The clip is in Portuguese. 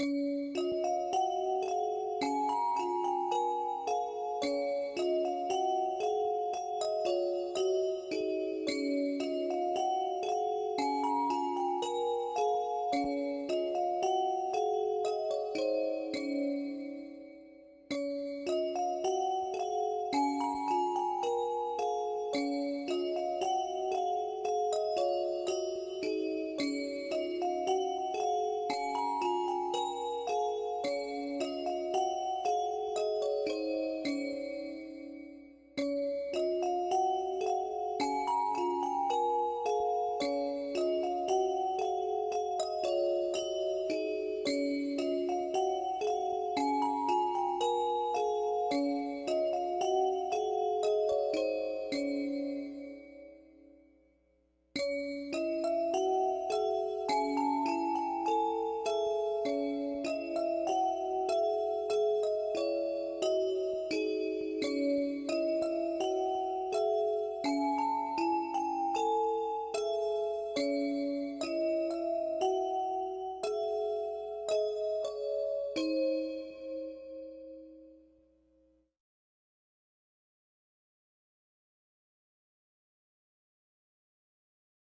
Música